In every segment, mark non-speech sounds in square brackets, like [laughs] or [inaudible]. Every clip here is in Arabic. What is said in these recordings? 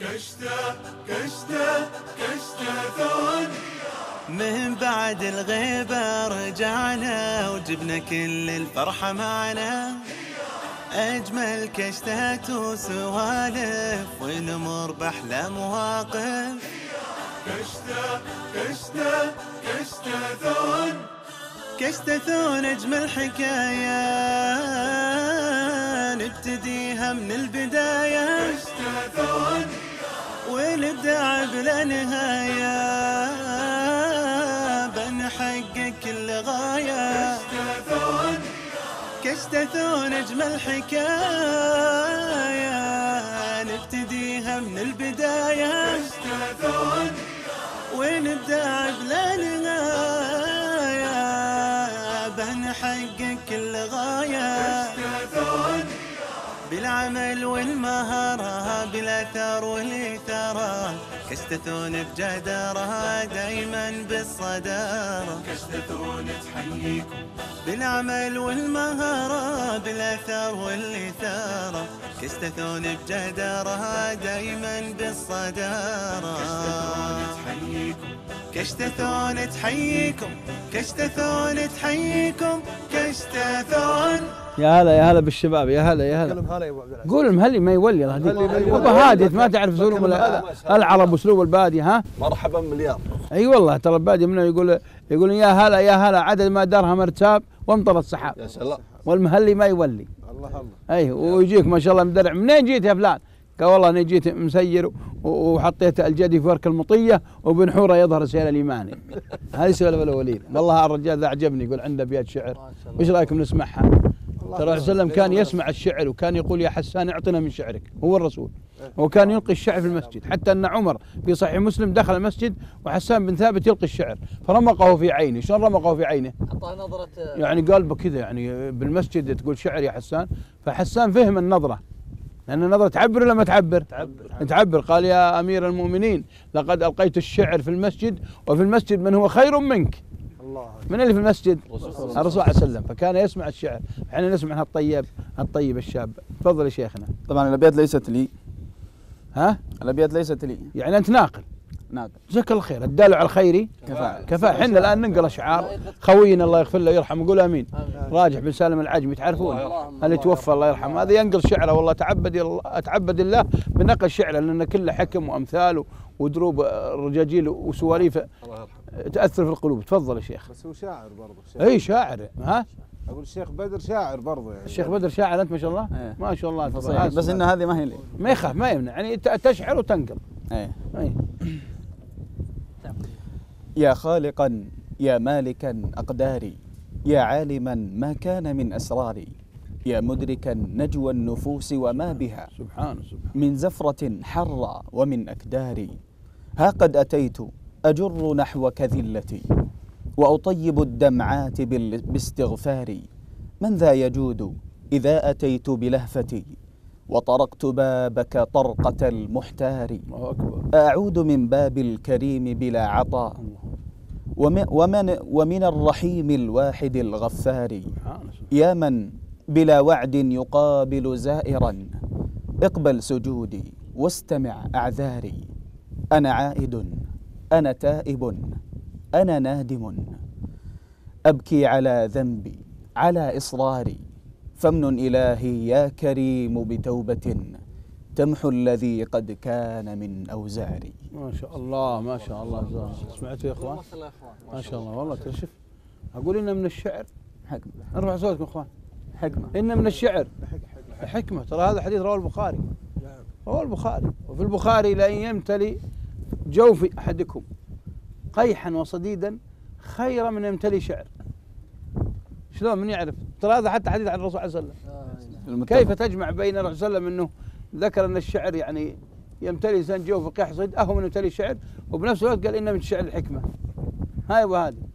كشتة كشتة كشتة ثانية. من بعد الغيبة رجعنا وجبنا كل الفرحة معنا. أجمل كشتات وسوالف ونمر بأحلى مواقف. كشتة كشتة كشتة ثان كشتثون أجمل حكاية نبتديها من البداية. كشتة ثان ونبدأ بلا نهاية بنحقق كل غاية كشتثون أجمل حكاية نبتديها من البداية. ونبدأ بلا بالعمل والمهارة بالأثر والإثارة. كشتثون بجدارة دايما بالصدارة. كشتة تحييكم. بالعمل والمهارة بالأثر والإثارة. كشتثون بجدارة دايما بالصدارة. تحييكم. كشتثون تحييكم. كشتثون تحييكم. كشتثون يا هلا يا هلا بالشباب يا هلا يا هلا. كلم هلا يا أبو عبد العزيز. قول المهلي ما يولي ما. أبو هادي ما تعرف اسلوب. العرب واسلوب البادي ها؟ مرحبا مليار أي والله ترى البادي منه يقول يقول يا هلا يا هلا عدد ما درهم ارتاب وامطر السحاب. يا سلام. والمهلي ما يولي. الله الله. أي ويجيك ما شاء الله مدرع. منين جيت يا فلان؟ قال والله أنا جيت مسير وحطيت الجدي في ورك المطية وبنحوره يظهر سيل الإيماني. [laughs] هذه سوالف الأولين. والله الرجال ذا عجبني يقول عنده ابيات شعر. وش رأيكم نسمعها؟ ترى الله عليه وسلم كان يسمع الشعر وكان يقول يا حسان اعطنا من شعرك هو الرسول. وكان يلقي الشعر في المسجد. حتى أن عمر في صحيح مسلم دخل المسجد وحسان بن ثابت يلقي الشعر فرمقه في عينه. شلون رمقه في عينه؟ حطها نظرة يعني قلبه كذا يعني بالمسجد تقول شعر يا حسان. فحسان فهم النظرة. لأن النظرة تعبر ولا ما تعبر؟ تعبر. تعبر. قال يا أمير المؤمنين لقد ألقيت الشعر في المسجد وفي المسجد من هو خير منك. من اللي في المسجد؟ الرسول صلى الله عليه وسلم. فكان يسمع الشعر. إحنا نسمع هالطيب هالطيب الشاب. تفضل يا شيخنا. طبعا الأبيات ليست لي. ها؟ الأبيات ليست لي. يعني أنت ناقل. نعم جزاك الله خير. الدال على الخير. كفاءة. كفاء إحنا الآن ننقل أشعار. خوينا الله يغفر له ويرحمه قول آمين. راجح بن سالم العجمي تعرفون؟ اللي توفى الله يرحمه؟ هذا ينقل شعره. والله تعبد الله اتعبد الله بنقل شعره لأن كله حكم وأمثال ودروب رجاجيل وسواليف تأثر في القلوب تفضل يا شيخ. بس هو شاعر برضه الشيخ. اي شاعر ها؟ أقول الشيخ بدر شاعر برضه يعني. الشيخ بدر شاعر أنت ما شاء الله؟ إيه. ما شاء الله. فصيح. تبارك بس إن. هذه ما هي لي ما يخاف ما يمنع. يعني تشعر وتنقل. إيه. أي. [clears throat] يا خالقا يا مالكا أقداري. يا عالما ما كان من أسراري. يا مدركا نجوى النفوس وما بها. سبحانه سبحانه من زفرة حرى ومن أكداري. ها قد أتيت أجر نحوك ذلتي وأطيب الدمعات باستغفاري. من ذا يجود إذا أتيت بلهفتي؟ وطرقت بابك طرقة المحتار. أعود من باب الكريم بلا عطاء. وم- ومن, ومن الرحيم الواحد الغفار. يا من بلا وعد يقابل زائرا. اقبل سجودي واستمع أعذاري. أنا عائد أنا تائب أنا نادم. أبكي على ذنبي على إصراري. فمن إلهي يا كريم بتوبة تمحو الذي قد كان من أوزاري. ما شاء الله ما شاء الله. سمعتوا يا إخوان؟ ما شاء الله. والله ترى شوف أقول ان من الشعر. حكمة. ارفع صوتكم إخوان. حكمة. ان من الشعر. حكمة. ترى هذا حديث رواه البخاري. رواه البخاري. وفي البخاري لأن يمتلي جوف أحدكم. قيحا وصديدا خير من يمتلي شعر. شلون؟ من يعرف؟ ترى هذا حتى حديث عن الرسول صلى الله عليه وسلم. كيف تجمع بين الرسول صلى الله عليه وسلم إنه ذكر أن الشعر يعني يمتلي إنسان جوف قيح صيد أهو من يمتلي شعر وبنفس الوقت قال ان من الشعر الحكمة. هاي هادي.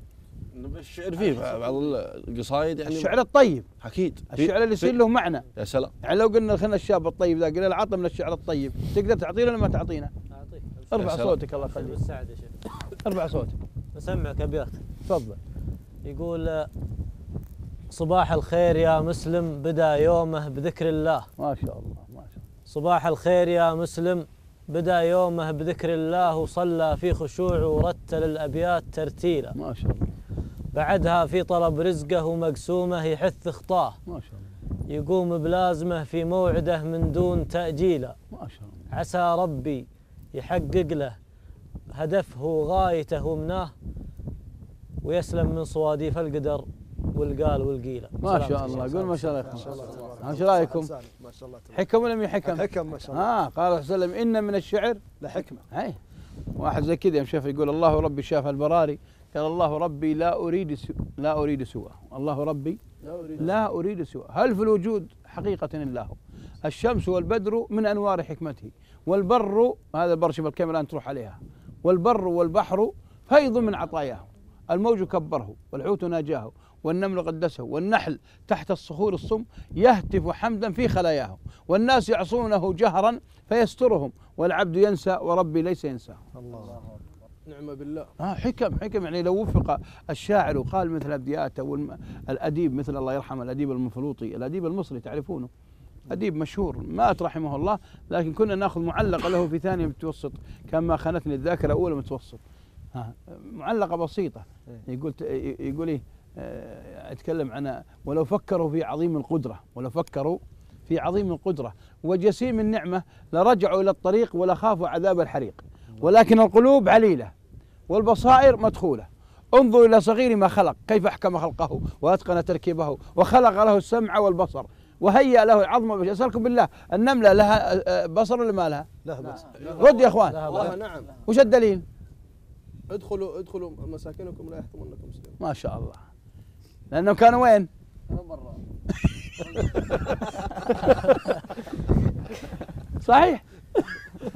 الشعر فيه بعض القصايد يعني الشعر الطيب. أكيد. الشعر اللي يصير له معنى. يا سلام. يعني لو قلنا خلنا الشاب الطيب ذا قلنا العطى من الشعر الطيب تقدر تعطينا ولا ما تعطينا؟ أعطيك ارفع. صوتك الله يخليك. بالسعد يا شيخ. ارفع صوتك. بسمعك أبيات. تفضل. يقول صباح الخير يا مسلم بدا يومه بذكر الله. ما شاء الله ما شاء الله. صباح الخير يا مسلم بدأ يومه بذكر الله وصلى في خشوع ورتل الأبيات ترتيلا. ما شاء الله. بعدها في طلب رزقه ومقسومه يحث خطاه ما شاء الله. يقوم بلازمه في موعده من دون تأجيلا ما شاء الله. عسى ربي يحقق له هدفه وغايته ومناه ويسلم من صواديف القدر والقال والقيله ما شاء الله. قول ما شاء الله يا إخوان. إيش رايكم؟ ما شاء الله. تبارك. حكم ولا مهي حكم؟ حكم ما شاء الله. آه قال صلى الله عليه وسلم إن من الشعر لحكمه هاي واحد زي كذا يوم شاف يقول الله ربي شاف البراري قال الله ربي لا أريد سوا لا أريد سواه الله ربي لا أريد سواه هل في الوجود حقيقة إلا هو؟ الشمس والبدر من أنوار حكمته. والبر هذا البر شوف الكاميرا الان تروح عليها. والبر والبحر فيض من عطاياه. الموج كبّره والحوت ناجاه والنمل قدسه والنحل تحت الصخور الصم يهتف حمدا في خلاياه. والناس يعصونه جهرا فيسترهم والعبد ينسى وربي ليس ينساه. الله نعم بالله. آه حكم حكم. يعني لو وفق الشاعر وقال مثل ابياته والاديب مثل الله يرحمه الأديب المفلوطي الأديب المصري تعرفونه؟ أديب مشهور مات رحمه الله لكن كنا نأخذ معلقة له في ثانية متوسط كما خانتني الذاكرة اولى متوسط. ها معلقة بسيطة. يقول يقول إيه آه، أتكلم عن ولو فكروا في عظيم القدرة ولو فكروا في عظيم القدرة وجسيم النعمة لرجعوا إلى الطريق ولخافوا عذاب الحريق. ولكن القلوب عليلة والبصائر مدخولة. انظروا إلى صغير ما خلق كيف أحكم خلقه وأتقن تركيبه وخلق له السمع والبصر وهيأ له العظم أسألكم بالله النملة لها آه، بصر ولا ما لها؟ لا بس رد يا إخوان. والله نعم. وش الدليل؟ ادخلوا ادخلوا مساكنكم لا يحطمنكم مسلمون ما شاء الله. لأنهم كانوا وين؟ [laughs] صحيح.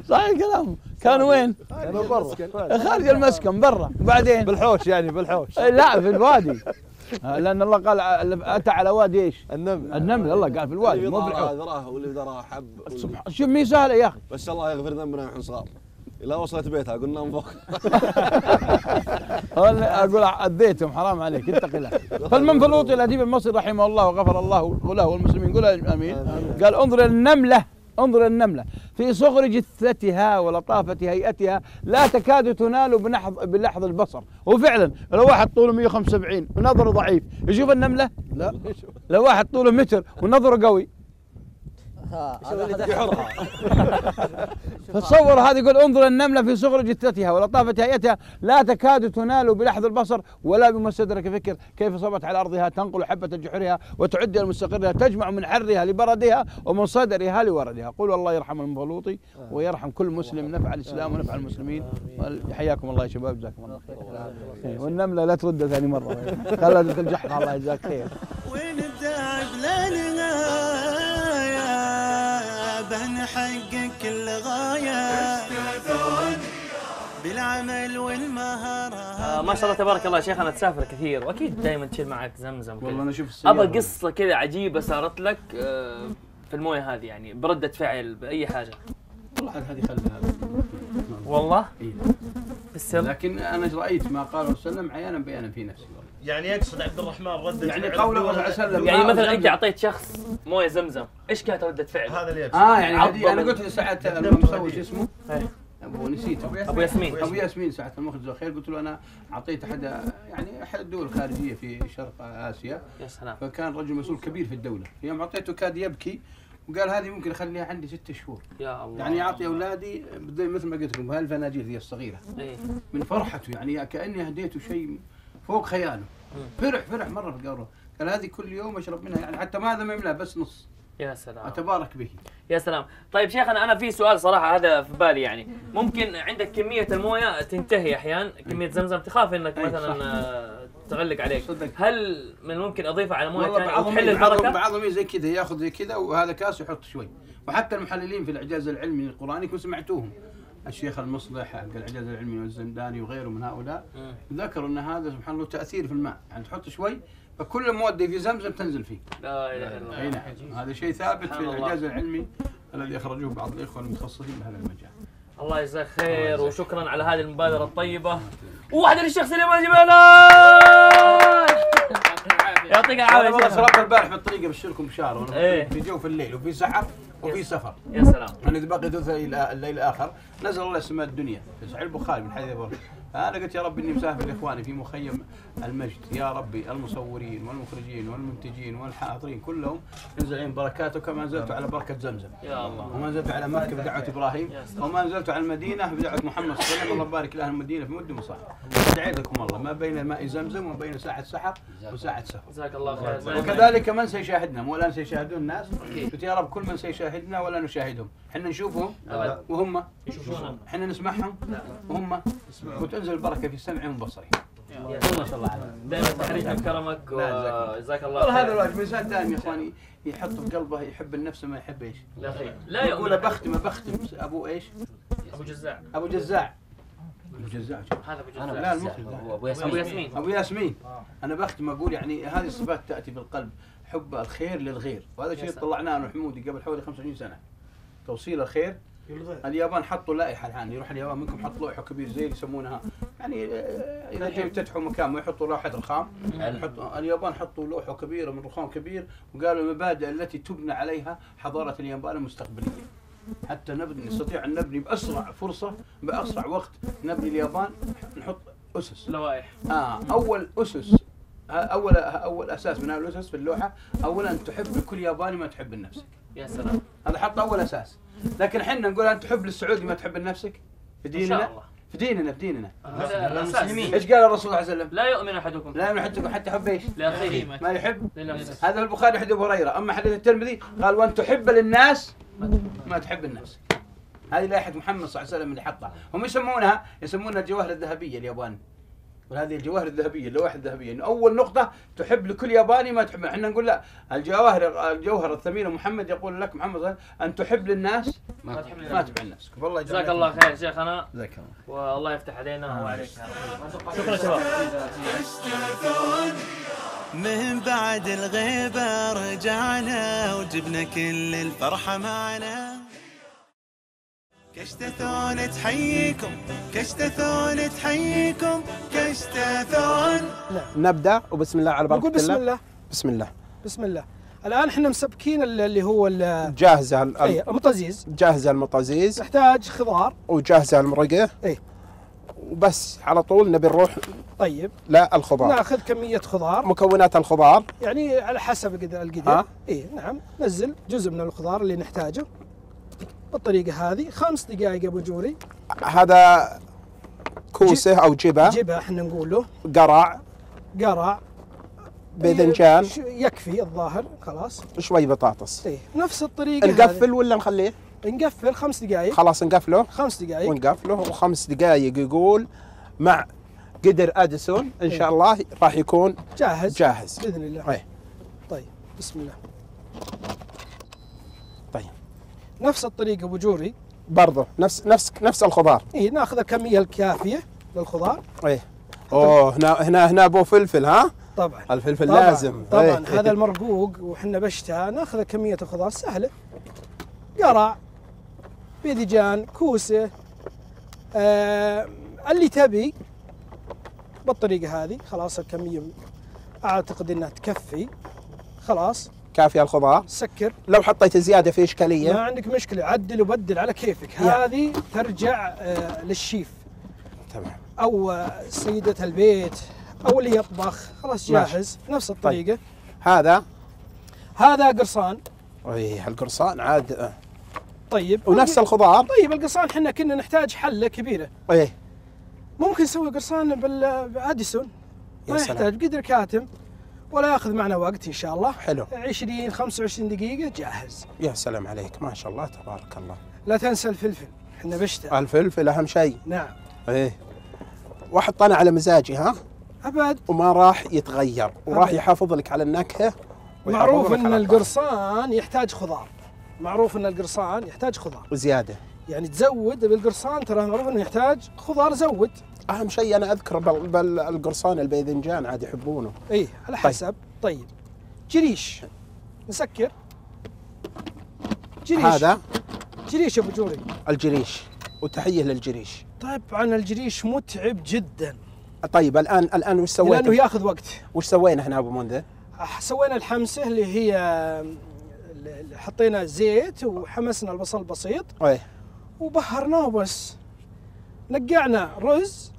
صحيح كلامه كانوا وين؟ كانوا برا خارج المسكن برا. وبعدين؟ بالحوش يعني بالحوش. إيه، لا في الوادي. آه، لأن الله قال ع- أتى على وادي إيش؟ النمل. النمل الله قال في الوادي اللي مو ذراها الحوض ذراها واللي ذراها حب. سبحان شوف مي سهله يا أخي. بس الله يغفر ذنبنا نحن صغار. إلى وصلت بيتها قلنا من فوق [laughs] أقول أديتهم حرام عليك اتق الله. فالمنفلوطي الأديب المصري رحمه الله وغفر الله له والمسلمين قول آمين. قال انظر النملة. انظر النملة. في صغر جثتها ولطافة هيئتها لا تكاد تنال بنحظ بلحظ البصر. وفعلا لو واحد طوله 175 ونظره ضعيف يشوف النملة؟ لا. [laughs] لو واحد طوله متر ونظره قوي [laughs] فتصور هذا يقول انظر النملة في صغر جثتها ولطافة هيئتها لا تكاد تنال بلحظ البصر ولا بمستدرك فكر كيف صبت على أرضها تنقل حبة جحرها وتعد لمستقرها تجمع من حرها لبردها ومن صدرها لوردها. قولوا الله يرحم المبلوطي ويرحم كل مسلم نفع الإسلام ونفع المسلمين. حياكم الله يا شباب جزاكم الله خير. والنملة لا ترد ثاني مرة. [laughs] خلها تدخل جحرها الله يجزاك خير. بنحقق كل غاية. بالعمل والمهارة آه ما شاء الله تبارك الله يا شيخ أنا تسافر كثير وأكيد دائما تشيل معك زمزم. والله أنا أشوف السيارة ابى قصة كذا عجيبة صارت لك آه في الموية هذه يعني بردة فعل بأي حاجة. والله هذه خلها والله؟ إيه. بالسر لكن أنا رأيت ما قاله وسلم عيانا بيانا في نفسي. يعني يقصد عبد الرحمن ردة يعني قوله صلى الله عليه وسلم يعني مثلا. انت اعطيت شخص موية زمزم. إيش كانت رده فعل؟ هذا اللي يقصد. آه يعني هذه أنا قلت لساعة المسوي شو اسمه؟ إيه. أبو نسيته أبو ياسمين. أبو ياسمين ساعة المخرج جزاه خير قلت له أنا أعطيت احد يعني أحد الدول الخارجية في شرق آسيا. يا سلام. فكان رجل مسؤول كبير في الدولة. في يوم أعطيته كاد يبكي وقال هذه ممكن أخليها عندي ست شهور. يا الله. يعني أعطي أولادي مثل ما قلت لكم هالفناجيل ذي الصغيرة. إيه. من فرحته يعني كأني هديته شيء فوق خياله. فرح فرح مرة في قبره قال هذه كل يوم أشرب منها يعني حتى ما هذا ما يملأ بس نص. يا سلام. أتبارك به. يا سلام. طيب شيخنا أنا في سؤال صراحة هذا في بالي يعني. ممكن عندك كمية الموية تنتهي أحيانا كمية زمزم تخاف إنك مثلا. آه، تعلق عليك. صدق. هل من الممكن اضيفها على موية ثانية تحل البركة؟ بعضهم زي كذا ياخذ زي كذا وهذا كاس يحط شوي. وحتى المحللين في الإعجاز العلمي القرآني كنت سمعتوهم. الشيخ المصلح حق الاعجاز العلمي والزنداني وغيره من هؤلاء. ذكروا أن هذا سبحان الله تأثير في الماء. يعني تحط شوي فكل المواد في زمزم تنزل فيه. لا إله إلا أي الله نعم هذا شيء ثابت في. الاعجاز العلمي الذي اخرجوه بعض الإخوة المتخصصين بهذا المجال. الله يجزاك خير وشكرا على هذه المبادرة الطيبة. وواحده للشيخ سليمان جبالة يعطيك أنا والله العافيه شربت البارح بالطريقة بشركم بشاره وأنا إيه. في جو في الليل وفي سحر وفي. سفر يا سلام أنا إذا بقي ثلث الليل الآخر نزل الله سماء الدنيا في صحيح البخاري من حديث. فأنا قلت يا رب إني مسافر لإخواني في مخيم المجد. يا ربي المصورين والمخرجين والمنتجين والحاضرين كلهم ينزل بركاته كما نزلت على بركة زمزم. يا الله. وما نزلت على مكة بدعوة إبراهيم يا سلام. وما نزلت على المدينة بدعوة محمد صلى الله عليه وسلم. الله يبارك لأهل المدينة في مد مصاحب أدعي لكم الله ما بين ماء زمزم وبين ساعة سحر وساعة سفر. جزاك الله خير. وكذلك من سيشاهدنا؟ مو الآن سيشاهدون الناس؟ قلت يا رب كل من سيشاهدنا ولا نشاهدهم. إحنا نشوفهم. وهم؟ يشوفونا إحنا نسمعهم. وهم؟ وتنزل البركة في سمعهم وبصرهم ما شاء الله عليك. دائما تحريك بكرمك لا، وجزاك الله. والله هذا الواجب الانسان دائما يا إخواني يحط في قلبه يحب النفس ما يحب إيش. لا خير. لا يقول يؤمن بختم بختم. أبو إيش؟ أبو جزاع أبو جزاع أبو جزاع هذا أبو جزاع لا المخرج لا. أبو ياسمين. أبو ياسمين. أنا بختم أقول يعني هذه الصفات تأتي بالقلب حب الخير للغير. وهذا شيء. طلعناه أنا وحمودي قبل حوالي 25 سنة. توصيل الخير اليابان حطوا لائحة الآن يروح اليابان منكم حط لوحه كبير زي اللي يسمونها. يعني اذا تبي تفتحوا مكان ما يحطوا لوحه رخام. يحطوا اليابان حطوا لوحة كبيرة من رخام كبير وقالوا المبادئ التي تبنى عليها حضارة اليابان المستقبلية. حتى نبني نستطيع أن نبني بأسرع فرصة بأسرع وقت نبني اليابان نحط أسس. لوائح. أول أسس آه، أول أول أساس من الأسس في اللوحة أولا أن تحب لكل ياباني ما تحب لنفسك يا سلام. هذا حط أول أساس. لكن إحنا نقول أن تحب للسعودي ما تحب لنفسك؟ في إن شاء ديننا الله. في ديننا في ديننا. هذا الاساس إيش قال الرسول صلى الله عليه وسلم؟ لا يؤمن أحدكم. لا يمنع حتى حتى يحب إيش؟ لاخيه ما يحب. لنفسه هذا البخاري حديث أبو هريرة. أما حديث الترمذي قال وأن تحب للناس ما تحب الناس. هذه لائحه محمد صلى الله عليه وسلم اللي حطها هم يسمونها يسمونها الجواهر الذهبية اليابان وهذه الجواهر الذهبية اللوائح الذهبية إنه أول نقطة تحب لكل ياباني ما تحب إحنا نقول لا الجواهر الجوهر الثمين محمد يقول لك محمد أن تحب للناس ما تحب ما تحب لنفسك والله جزاك الله خير شيخنا. جزاك الله. والله يفتح علينا وعليك. يا رب. شكرا شباب. من بعد الغيبة رجعنا وجبنا كل الفرحة معنا. كشتثون تحييكم كشتثون تحييكم كشتثون نبدأ وبسم الله على بركه نقول بسم الله. بسم الله. بسم الله. الآن إحنا مسبكين ال- اللي هو ال- جاهزه اي المطازيز جاهزه المطازيز نحتاج خضار. وجاهزه المرقة. اي وبس على طول نبي نروح. طيب. لا الخضار. ناخذ كمية خضار. مكونات الخضار. يعني على حسب القدر. القدر؟ اي نعم. نزل جزء من الخضار اللي نحتاجه. بالطريقة هذه. خمس دقائق أبو جوري. هذا كوسة أو جبة. جبة إحنا نقول له. قرع. قرع. باذنجان ش- يكفي الظاهر. خلاص. شوي بطاطس. اي نفس الطريقة نقفل ولا نخليه؟ نقفل خمس دقائق خلاص نقفله. خمس دقائق ونقفله. وخمس دقائق يقول مع قدر أديسون إن شاء الله راح يكون جاهز. جاهز. بإذن الله. اي طيب بسم الله. نفس الطريقة أبو جوري. برضه نفس نفس نفس الخضار. اي ناخذ الكمية الكافية للخضار. إيه. أوه هنا هنا هنا أبو فلفل ها؟ طبعا. الفلفل طبعا لازم. طبعا. إيه. هذا المرقوق وحنا بشتاء ناخذ كمية الخضار سهلة. قرع باذنجان كوسة آه اللي تبي. بالطريقة هذه خلاص الكمية أعتقد إنها تكفي. خلاص. كافيه الخضار. سكر. لو حطيت زيادة في ما اشكاليه عندك مشكلة. عدل وبدل على كيفك. هذه ترجع آه للشيف. تمام. أو آه، سيدة البيت. أو اللي يطبخ. خلاص ماشي. جاهز. نفس الطريقة. هذا؟ هذا قرصان. إيه القرصان عاد آه. طيب. ونفس الخضار؟ طيب القرصان إحنا كنا نحتاج حلة كبيرة. إيه. ممكن نسوي قرصان بال- بأديسون. يا ما. يحتاج. قدر كاتم. ولا ياخذ معنا وقت إن شاء الله. حلو. 20 25 دقيقة جاهز. يا سلام عليك. ما شاء الله تبارك الله. لا تنسى الفلفل إحنا بشتاء الفلفل أهم شيء. نعم. إيه. واحط أنا على مزاجي ها؟ أبد. وما راح يتغير وراح أبد. يحافظ لك على النكهة معروف إن القرصان يحتاج خضار. معروف إن القرصان يحتاج خضار. الطعم. زياده يعني تزود بالقرصان ترى معروف إنه يحتاج خضار زود. أهم شيء أنا اذكر بال- بالقرصان الباذنجان عاد يحبونه. اي على حسب. طيب. جريش. نسكر. جريش. هذا؟ جريش يا أبو جوري. الجريش. وتحية للجريش. طبعا الجريش متعب جدا. طيب الان الآن وش سويت؟ لأنه يأخذ وقت. وش سوينا هنا أبو منذر؟ سوينا الحمسه اللي هي حطينا زيت وحمسنا البصل بسيط. إيه. وبهرناه بس. نقعنا رز.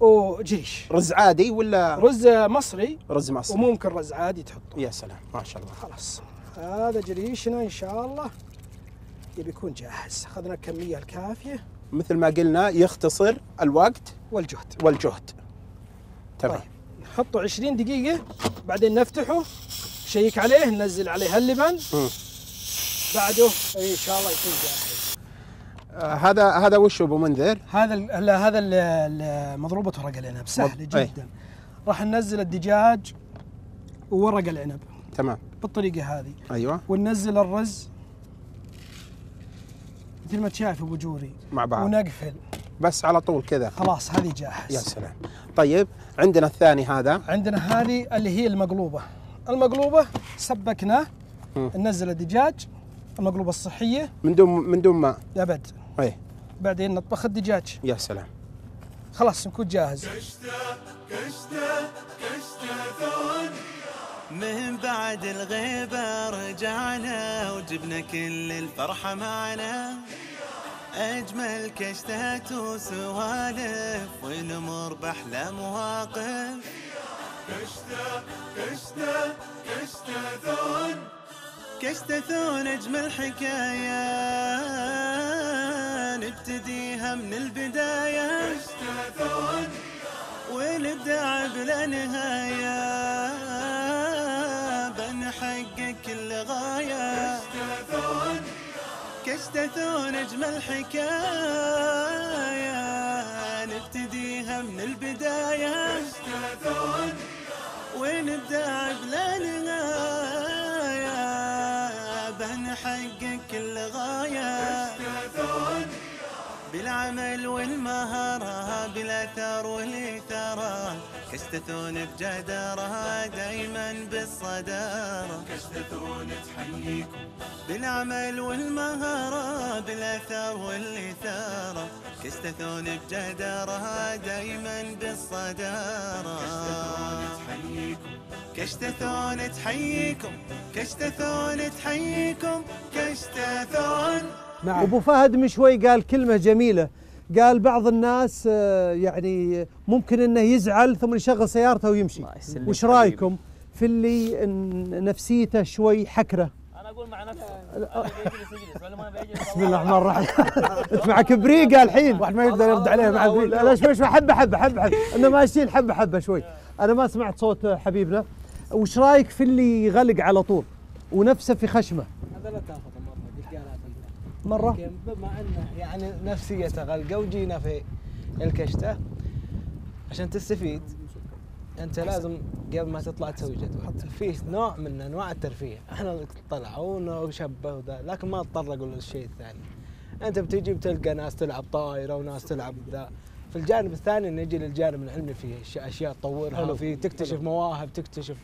وجيش. رز عادي ولا رز مصري رز مصري. وممكن رز عادي تحطه. يا سلام ما شاء الله. خلاص. هذا جريشنا إن شاء الله. يبي يكون جاهز. أخذنا الكمية الكافية. مثل ما قلنا يختصر الوقت والجهد. والجهد. تمام. طيب. نحطه 20 دقيقة. بعدين نفتحه. نشيك عليه ننزل عليه اللبن. بعده إن شاء الله يكون جاهز. هذا هذا وش أبو منذر؟ هذا ال- هذا ال- مضروبة ورق العنب سهل مض- أي. جدا. راح ننزل الدجاج وورق العنب. تمام. بالطريقة هذه. أيوه. وننزل الرز مثل ما أنت شايف أبو جوري. مع بعض. ونقفل. بس على طول كذا. خلاص هذه جاهز يا سلام. طيب عندنا الثاني هذا. عندنا هذه اللي هي المقلوبة. المقلوبة سبكناه. ننزل الدجاج المقلوبة الصحية. من دون من دون ماء. أبد. إيه. بعدين نطبخ الدجاج. يا سلام. خلاص نكون جاهز. كشته كشته ثاني من بعد الغيبة رجعنا وجبنا كل الفرحة معنا. أجمل كشتات وسوالف ونمر بأحلى مواقف. كشتة كشتة كشتة ثاني كشتثون أجمل حكاية. نبتديها من البداية. والإبداع بلا نهاية. بنحقق كل غاية كشتثون أجمل حكاية. نبتديها من البداية. ونبدأ بلا نهاية. بنحقق كل غاية بالعمل والمهارة بالأثر والإثارة كشتثون بجدارة دايما بالصدارة. كشتثون تحييكم. بالعمل والمهارة بالأثر والإثارة كشتثون بجدارة دايما بالصدارة. تحييكم. كشتثون تحييكم. كشتثون تحييكم. كشتثون أبو فهد من شوي قال كلمة جميلة. قال بعض الناس آه، يعني ممكن إنه يزعل ثم يشغل سيارته ويمشي. يسلمك وش. رأيكم في اللي نفسيته شوي حكرة؟ أنا أقول مع نفسي. بيجلس بسم الله الرحمن الرحيم. انت [laughs] معك بريقه الحين. واحد ما يقدر يرد عليه مع بريقه لا شوي شوي. حبة حبة حبة حبة. أنا ماشيين حبة حبة شوي. أنا ما سمعت صوت حبيبنا. وش رأيك في اللي يغلق على طول؟ ونفسه في خشمة. هذا لا تأخذ. لكن بما انه يعني نفسيته غلقه وجينا في الكشتة عشان تستفيد أنت لازم قبل ما تطلع تسوي جدول. فيه نوع من أنواع الترفيه. إحنا طلعونا وشبه وذا لكن ما تطرقوا للشيء الثاني. أنت بتجي بتلقى ناس تلعب طايرة وناس تلعب ذا في الجانب الثاني نجي للجانب العلمي فيه أشياء تطورها حلو. فيه تكتشف مواهب تكتشف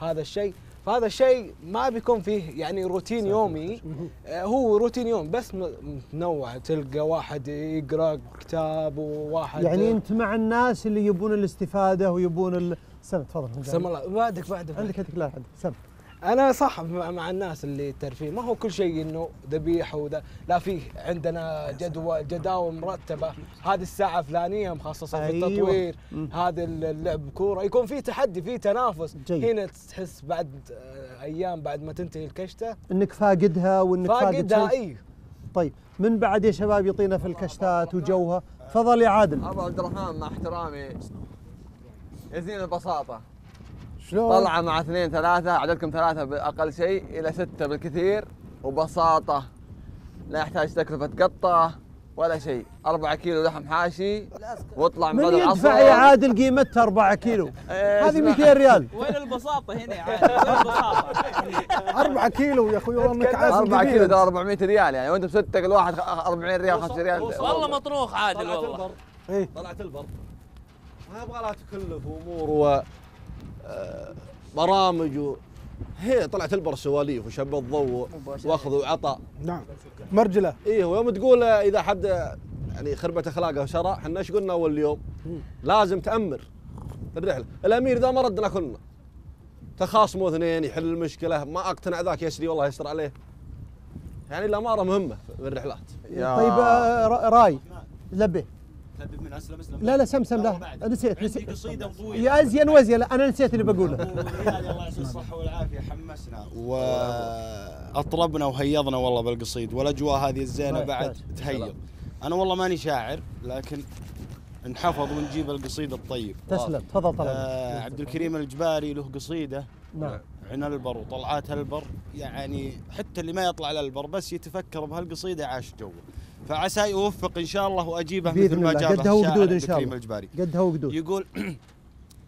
هذا الشيء. فهذا الشيء ما بيكون فيه يعني روتين يومي. [laughs] آه، هو روتين يوم بس متنوع. تلقى واحد يقرأ كتاب وواحد يعني أنت مع الناس اللي يبون الاستفادة ويبون. سم تفضل. سم الله. بعدك بعدك عندك عندك لا حد سم. أنا صح مع, الناس اللي الترفيه ما هو كل شيء إنه ذبيح وذا. لا فيه عندنا جدول جداول مرتبة. هذه الساعة فلانية مخصصة في أيوة. التطوير. هذا اللعب كورة. يكون في تحدي في تنافس. جيد. هنا تحس بعد آه، أيام بعد ما تنتهي الكشتة. إنك فاقدها وإنك فاقد فاقدها شيء. إي. طيب من بعد يا شباب يعطينا في الكشتات وجوها؟ تفضل يا عادل. أبو عبد الرحمن مع احترامي. يزين البساطة. شلون؟ طلعة مع اثنين ثلاثة عددكم ثلاثة بأقل شيء إلى ستة بالكثير وبساطة. لا يحتاج تكلفة قطة ولا شيء. أربعة كيلو لحم حاشي واطلع من بعد يدفع يا عادل قيمتها 4 كيلو. [laughs] إيه، هذه اسمع. 200 ريال. [laughs] وين البساطة هنا يا عادل؟ وين البساطة؟ [laughs] 4 كيلو يا أخوي والله إنك عازم 4 قبيلة. كيلو ترى 400 ريال يعني. وأنت بستة كل واحد 40 ريال 50 ريال. والله مطروخ عادل والله. إيه. طلعت البر. ما أبغى لها تكلف آه، برامج و... هي طلعت البر سواليف وشب الضوء واخذ وعطاء نعم. مرجله. إيه ويوم تقول إذا حد يعني خربت أخلاقه وشرع إحنا إيش قلنا أول يوم؟ لازم تأمر. الرحلة، الأمير إذا ما ردنا كلنا. تخاصموا اثنين يحل المشكلة. ما أقتنع ذاك يسري والله يستر عليه. يعني الاماره مهمة في الرحلات. طيب آه، را- من أسلم أسلم. لا لا سم سم لا. نسيت عندي نسيت. قصيدة يا ازين وزين لا أنا نسيت اللي بقوله. الله يعطيه الصحة والعافية حمسنا. وأطربنا وهيضنا والله بالقصيد. والأجواء هذه الزينة طيب، بعد طيب. تهيض أنا والله ماني شاعر لكن نحفظ ونجيب القصيد الطيب. تسلم. تفضل طلال. آه عبد الكريم الجباري له قصيدة. نعم. عن البر وطلعات البر. يعني حتى اللي ما يطلع للبر بس يتفكر بهالقصيدة عاش جوه. فعسى يوفق إن شاء الله وأجيبه مثل ما جابه قدها وقدود إن شاء الله. الجباري قدها وقدود يقول [clears throat]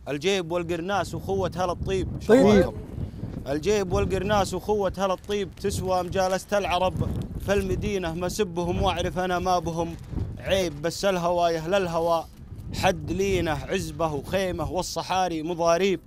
الجيب والقرناس وخوة هلا الطيب؟ طيب. الجيب والقرناس وخوة هلا الطيب؟ تسوى مجالسة العرب في المدينة ما سبهم واعرف أنا ما بهم. عيب بس الهوى يا أهل الهوى حد لينه عزبه وخيمه والصحاري مضاريب.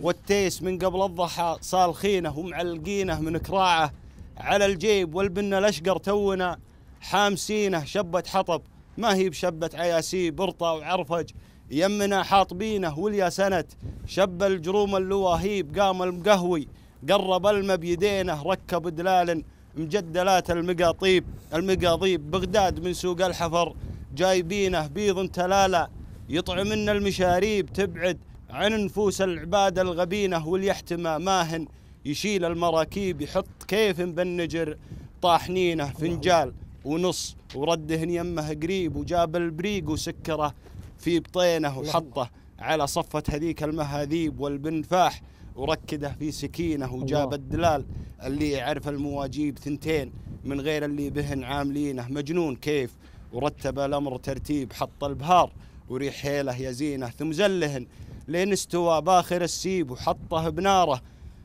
والتيس من قبل الضحى صالخينه ومعلقينه من كراعه. على الجيب والبنة الأشقر تونا. حامسينه شبة حطب. ما هي بشبة عياسيب برطة وعرفج. يمنا حاطبينه واليا سنت شب الجروم اللواهيب قام المقهوي. قرب الماء بيدينه ركب دلال مجدلات المقاطيب. المقاضيب بغداد من سوق الحفر. جايبينه بيض تلالا. يطعمن المشاريب تبعد. عن نفوس العباد الغبينه واليحتمى ماهن يشيل المراكيب يحط كيف بالنجر. طاحنينه فنجال. ونص. وردهن يمه قريب وجاب البريق وسكره في بطينه وحطه على صفة هذيك المهاذيب والبنفاح وركده في سكينه وجاب. الدلال اللي يعرف المواجيب ثنتين من غير اللي بهن عاملينه. مجنون كيف؟ ورتب الأمر ترتيب حط البهار وريح حيله يزينه ثم زلهن لين استوى باخر السيب وحطه بناره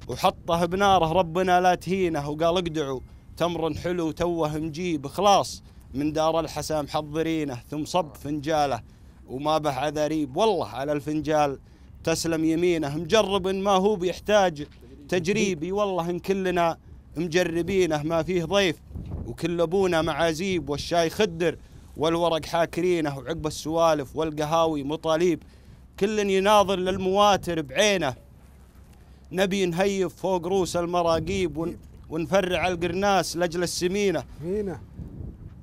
وحطه بناره. ربنا لا تهينه. وقال اقدعوا. تمر حلو توه مجيب خلاص. من دار الحسا محضرينه ثم صب فنجاله وما به عذاريب والله على الفنجال تسلم يمينه. مجرب ما هو بيحتاج تجريبي. والله إن كلنا مجربينه. ما فيه ضيف وكل أبونا معازيب والشاي خدر والورق حاكرينه وعقب السوالف والقهاوي مطاليب. كل يناظر للمواتر بعينه. نبي نهيف فوق روس المراقيب ون ونفرع القرناس لأجل السمينة. هنا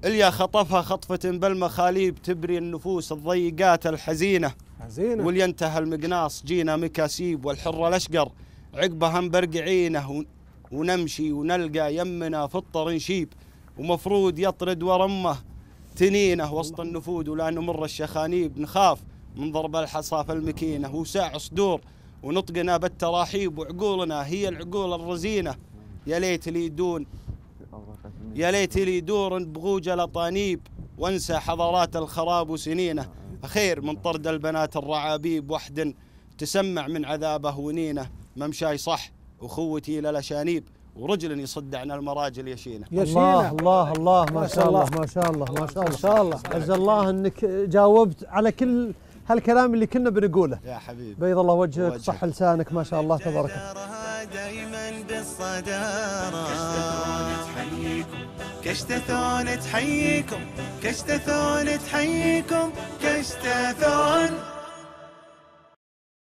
إليا خطفها خطفة بالمخاليب تبري النفوس الضيقات الحزينة. حزينة. واللي انتهى المقناص جينا مكاسيب والحرة الأشقر. عقبها مبرقعينه ون- ونمشي ونلقى يمنا فطر نشيب ومفروض يطرد ورمه تنينه وسط النفود ولا نمر الشخانيب. نخاف من ضرب الحصى في المكينة. وساع صدور. ونطقنا بالتراحيب وعقولنا هي العقول الرزينة. يا ليت لي دون. يا ليت لي دور بغوج الاطانيب وانسى حضارات الخراب وسنينه خير من طرد البنات الرعابيب وحد تسمع من عذابه ونينه. ممشاي صح وخوتي للاشانيب ورجل يصد عن المراجل يشينه. الله الله الله ما شاء الله ما شاء الله ما شاء الله. ما شاء الله. عز الله إنك جاوبت على كل هالكلام اللي كنا بنقوله. يا حبيبي. بيض الله وجهك وجهك. صح لسانك ما شاء الله تبارك الله. دايما بالصدارة. كشتثون تحييكم. كشتثون تحييكم. كشتثون